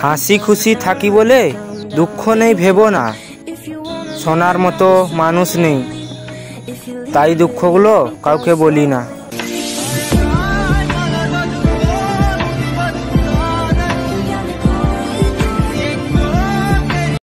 হাসি খুশি থাকি বলে দুঃখ নেই, ভেবো না। সোনার শোনার মতো মানুষ নেই। তাই দুঃখগুলো কাউকে বলি না।